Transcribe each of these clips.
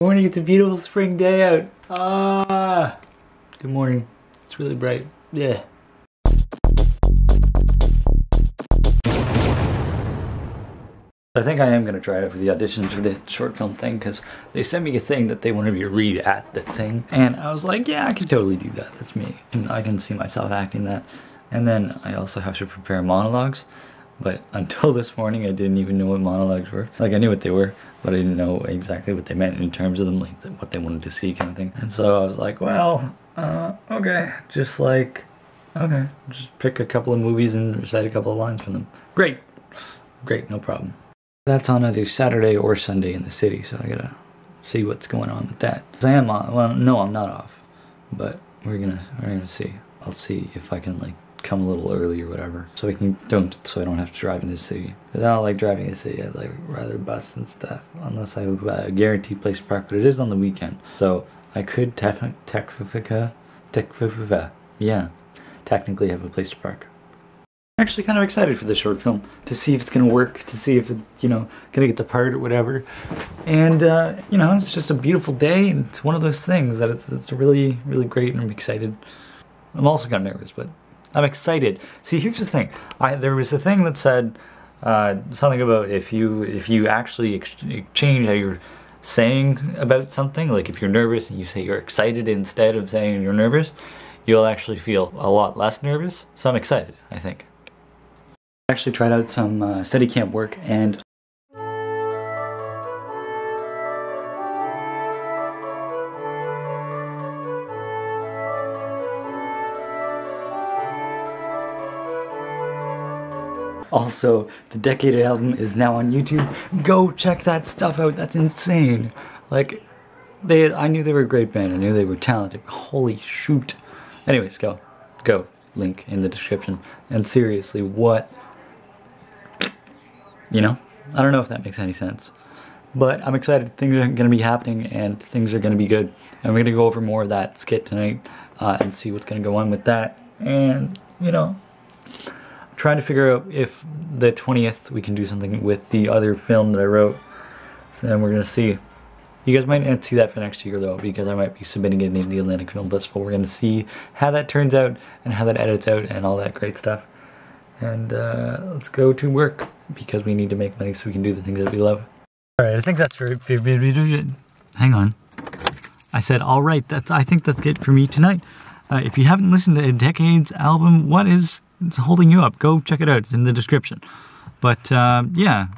Morning, it's a beautiful spring day out. Ah, good morning. It's really bright. Yeah. I think I am going to try out for the auditions for the short film thing because they sent me a thing that they wanted me to read at the thing. And I was like, yeah, I can totally do that. That's me. And I can see myself acting that. And then I also have to prepare monologues. But until this morning, I didn't even know what monologues were. Like, I knew what they were, but I didn't know exactly what they meant in terms of them, like what they wanted to see kind of thing. And so I was like, well, uh, okay. Just like, okay, just pick a couple of movies and recite a couple of lines from them. Great. Great, no problem. That's on either Saturday or Sunday in the city, so I gotta see what's going on with that. I am on, well, no, I'm not off, but we're gonna, we're gonna see. I'll see if I can like come a little early or whatever, so I can don't, so I don't have to drive in the city. I don't like driving in the city. I'd like rather bus and stuff, unless I have a guaranteed place to park. But it is on the weekend, so I could tech, tech, tech, yeah, technically have a place to park actually kind of excited for this short film to see if it's gonna work, to see if it, you know, gonna get the part or whatever. And uh, you know, it's just a beautiful day, and it's one of those things that it's, it's really, really great, and I'm excited. I'm also kind of nervous, but I'm excited. See, here's the thing. I there was a thing that said uh, something about if you if you actually exchange how you're saying about something, like if you're nervous and you say you're excited instead of saying you're nervous, you'll actually feel a lot less nervous. So I'm excited, I think I actually tried out some uh, Steadicam work and Also, the Decade album is now on YouTube. Go check that stuff out. That's insane. Like, they, I knew they were a great band. I knew they were talented. Holy shoot. Anyways, go. Go. Link in the description. And seriously, what you know? I don't know if that makes any sense. But I'm excited. Things are going to be happening and things are going to be good. And we're going to go over more of that skit tonight uh, and see what's going to go on with that. And, you know, trying to figure out if the 20th we can do something with the other film that I wrote. So we're going to see. You guys might not see that for next year though because I might be submitting it in the Atlantic Film Festival. We're going to see how that turns out and how that edits out and all that great stuff and uh, let's go to work because we need to make money so we can do the things that we love. All right, I think that's for. Hang on. I said, all right, that's, I think that's it for me tonight. Uh, if you haven't listened to a Decades album, what is holding you up? Go check it out. It's in the description. But uh, yeah,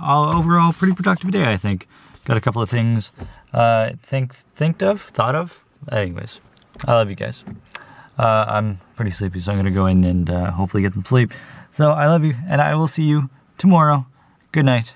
all, overall, pretty productive day, I think. Got a couple of things uh, think think of, thought of. Anyways, I love you guys. Uh, I'm pretty sleepy, so I'm going to go in and uh, hopefully get some sleep. So I love you, and I will see you tomorrow. Good night.